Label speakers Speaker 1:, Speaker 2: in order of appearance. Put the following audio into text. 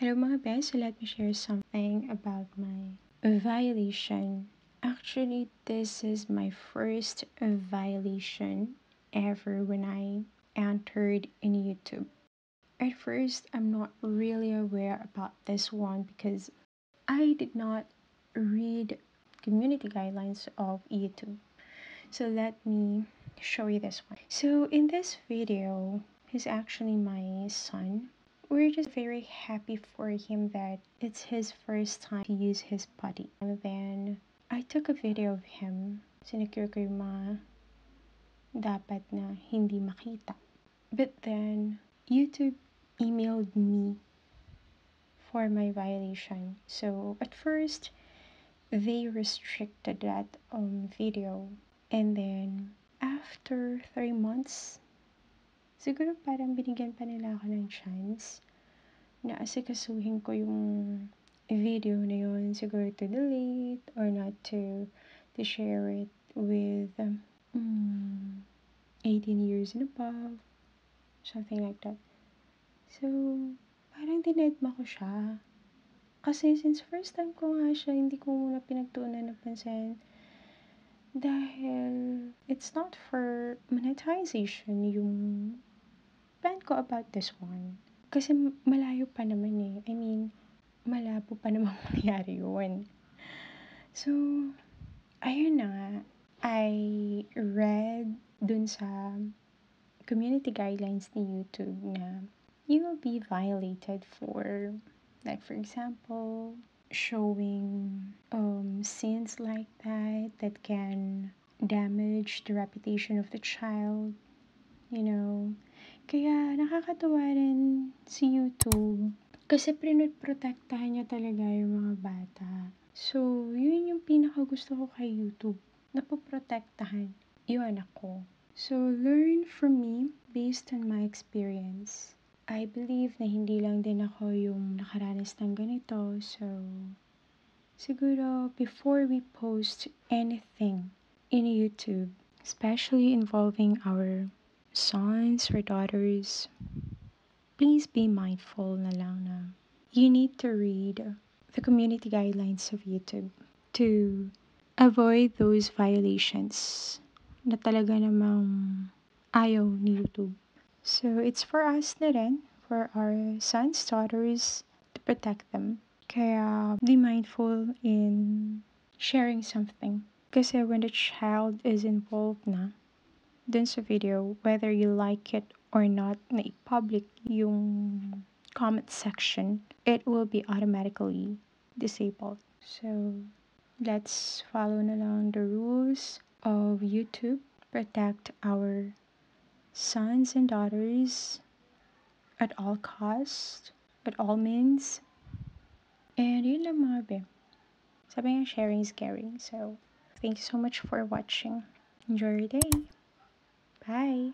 Speaker 1: Hello mga best, so let me share something about my violation. Actually, this is my first violation ever when I entered in YouTube. At first, I'm not really aware about this one because I did not read community guidelines of YouTube. So let me show you this one. So in this video, he's actually my son. We're just very happy for him that it's his first time to use his potty. And then I took a video of him. Sinecure ko yung mga dapat na hindi makita. But then, YouTube emailed me for my violation. So at first, they restricted that um, video. And then, after three months, siguro parang binigyan pa nila ako ng chance na asikasuhin ko yung video na yun. Siguro to delete or not to, to share it with um, 18 years and above. Something like that. So, parang dinedma ko siya. Kasi since first time ko nga siya, hindi ko muna pinagtuunan ng pansin. Dahil it's not for monetization yung plan ko about this one. Kasi malayo pa naman eh. I mean, malabo pa naman mangyari yun. So, ayun na nga. I read dun sa community guidelines ni YouTube na you will be violated for, like for example, showing um, scenes like that that can damage the reputation of the child, you know. Kaya nakakatuwa rin si YouTube kasi prinoprotektahan niya talaga yung mga bata. So, yun yung pinaka gusto ko kay YouTube. Napoprotektahan yung anak ko. So, learn from me based on my experience. I believe na hindi lang din ako yung nakaranas ng ganito. So, siguro before we post anything in YouTube, especially involving our sons or daughters, please be mindful na lang na you need to read the community guidelines of YouTube to avoid those violations na talaga namang ayaw ni YouTube. So, it's for us na rin, for our sons, daughters, to protect them. Kaya, be mindful in sharing something. Kasi when the child is involved na, dun sa video, whether you like it or not, na i-public yung comment section, it will be automatically disabled. So, let's follow na lang the rules of YouTube. Protect our sons and daughters at all costs, at all means. And yun lang mga be. Sabi nga, sharing is caring. So, thank you so much for watching. Enjoy your day. Bye!